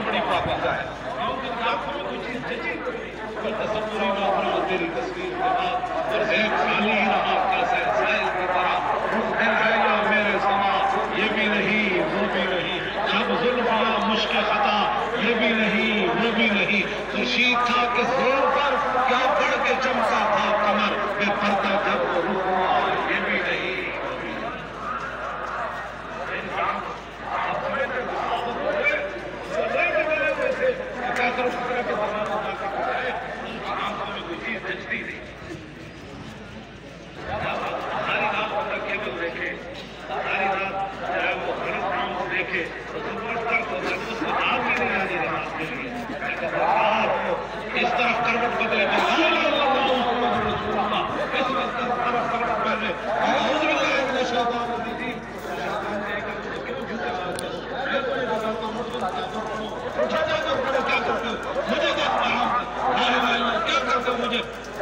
بڑی پاکیزہ تصویر کے بعد اور ایک خالی رہا کیسے سائز کی طرح ہے بھی نہیں۔ خوشی تھا کہ زور پر کیا پڑھ کے چمکا تھا کمر۔ بے پردہ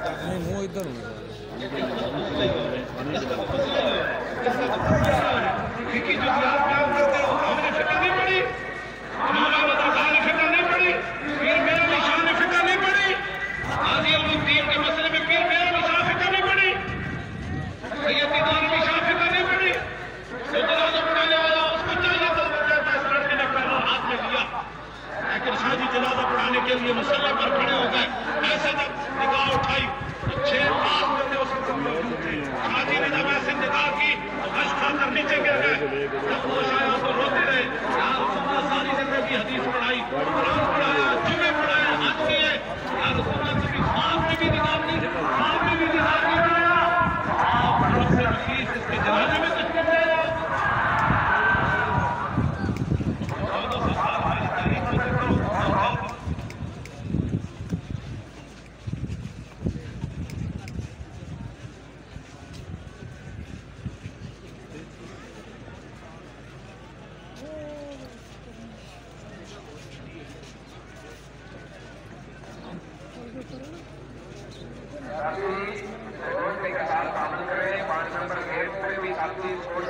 もういたのね。is for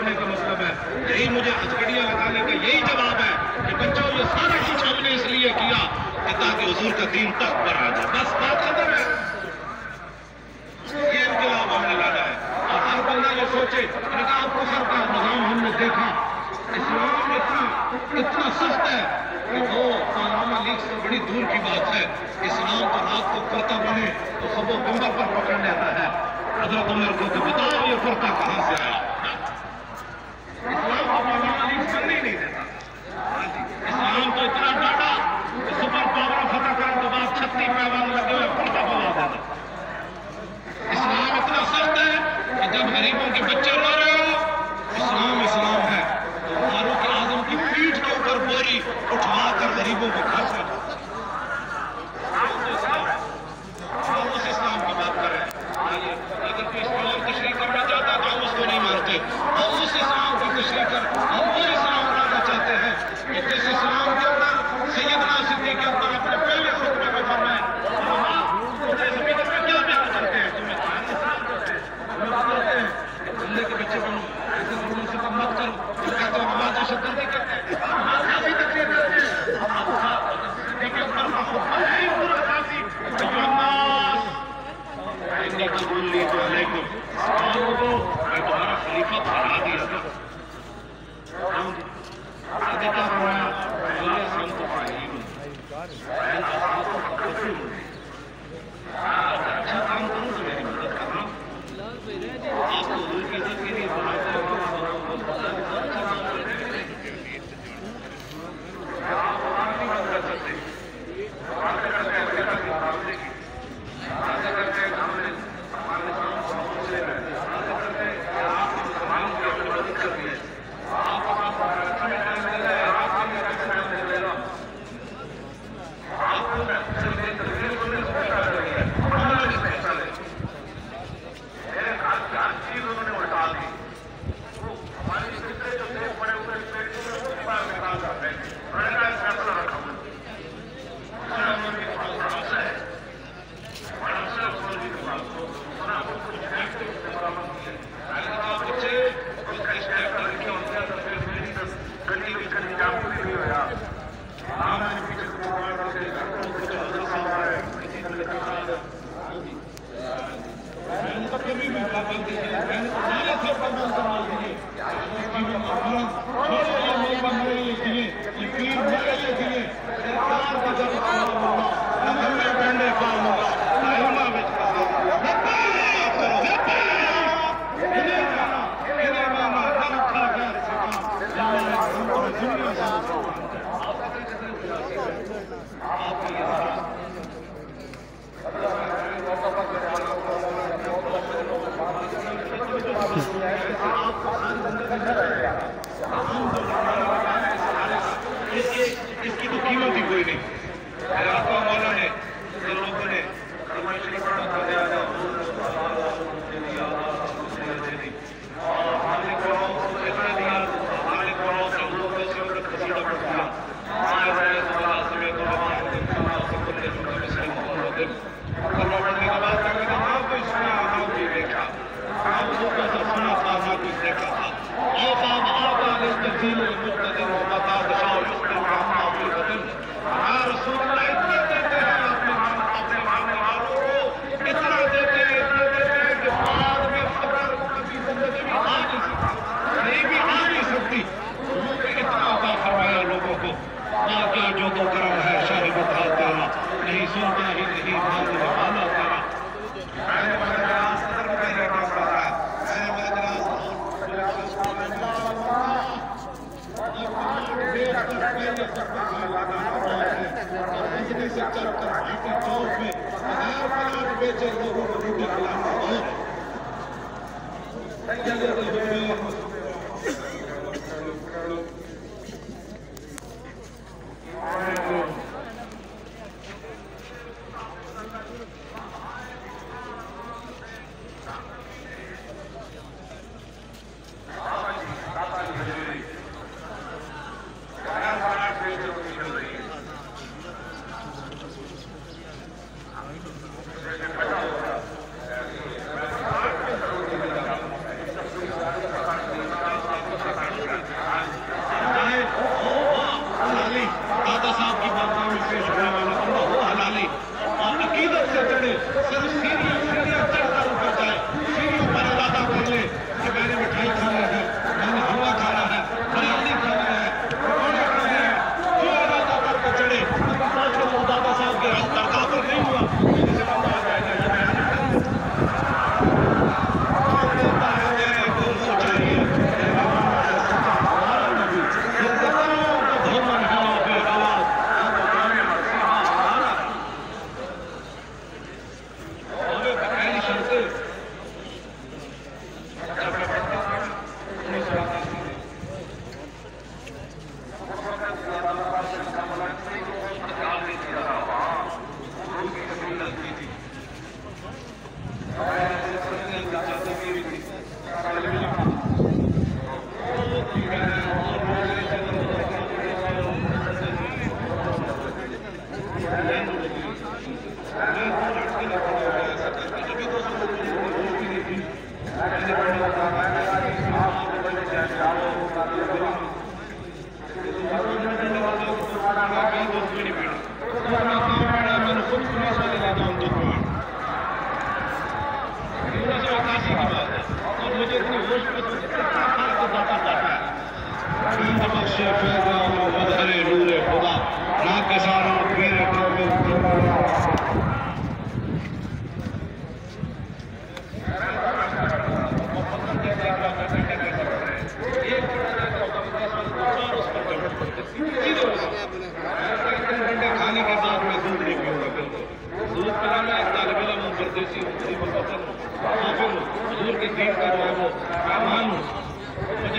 پڑھنے کا مطلب ہے۔ یہی مجھے ہتکڑیاں لگانے کا یہی جواب ہے کہ بچوں یہ سارا کچھ ہم نے اس لیے کیا کہ تاکہ حضور کا دین تک پر آ جائے۔ بس بات ختم ہے۔ یہ انقلاب ہم نے لانا ہے۔ اور ہر بندہ یہ سوچے نقاب کفر کا نظام ہم نے دیکھا۔ اسلام اتنا اتنا سخت ہے کہ وہ پاناما لیگ سے بڑی دور کی بات ہے۔ اسلام تو رات کو کرتا بنے تو سب وہ بمبر پر پکڑ لیتا ہے۔ حضرت عمر کو کہ بتاؤ یہ فرقہ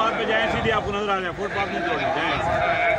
پاتھ پہ جائیں سیدھے آپ کو نظر آ جائے فٹ پاتھ نہیں جائیں